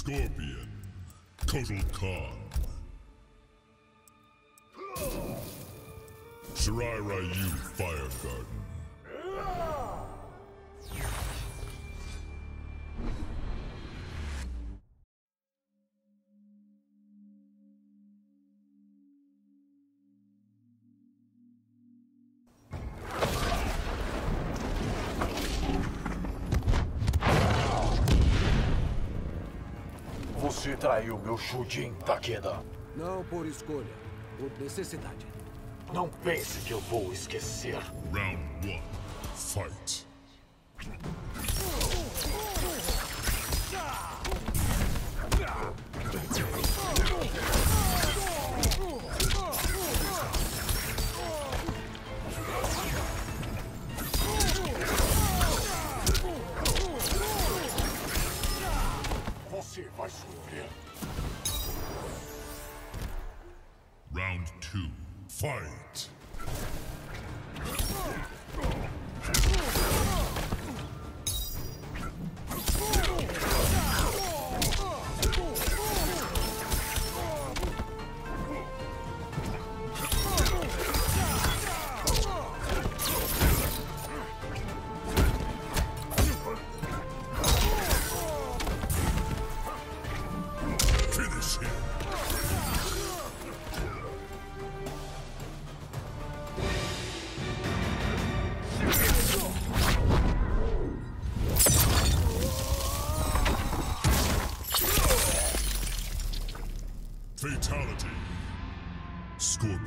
Scorpion. Kotal Kahn. Shirai Ryu Fire Garden. Você traiu meu Shujin, Takeda. Não por escolha, por necessidade. Não pense que eu vou esquecer. Round one. Fight. Você vai sofrer. Round two. Fight. Finish him. Fatality. Scorpion.